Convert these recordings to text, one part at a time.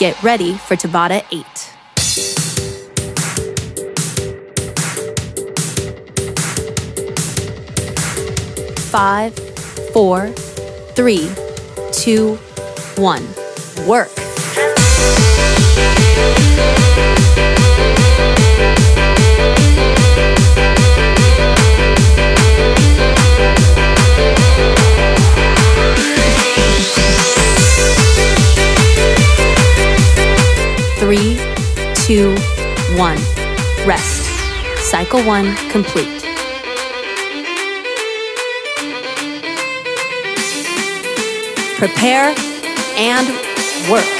Get ready for Tabata 8. Five, four, three, two, one. Work. Two, one. Rest. Cycle one complete. Prepare and work.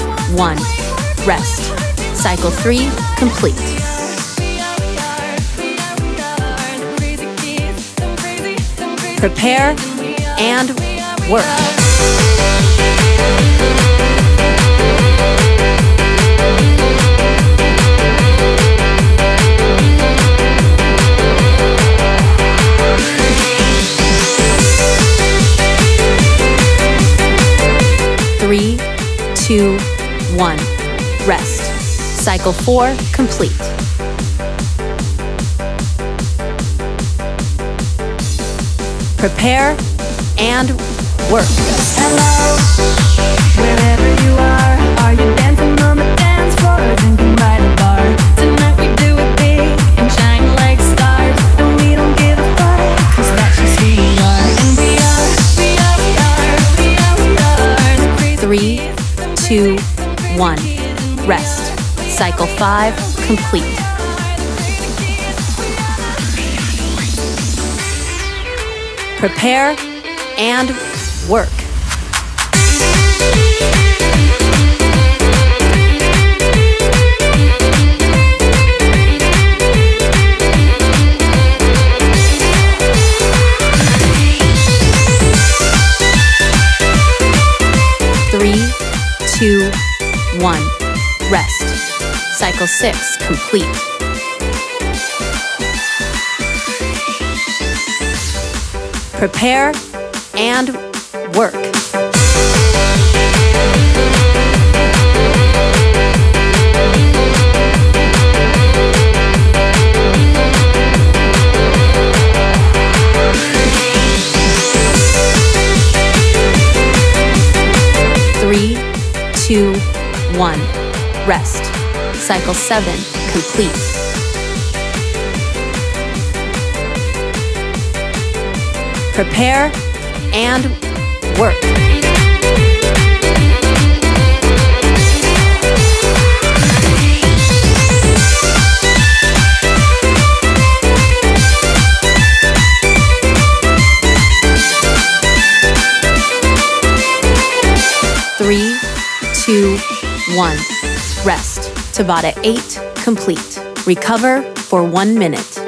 one. Rest. Cycle three complete. Prepare and work. Three, two, one. Rest. Cycle four complete. Prepare and work. Hello, wherever you are, one. Rest. Cycle five complete. Prepare and work. Cycle six complete. Prepare and work. Three, two, one. Rest. Cycle seven complete. Prepare and work. Three, two, one. Rest. Tabata 8 complete. Recover for one minute.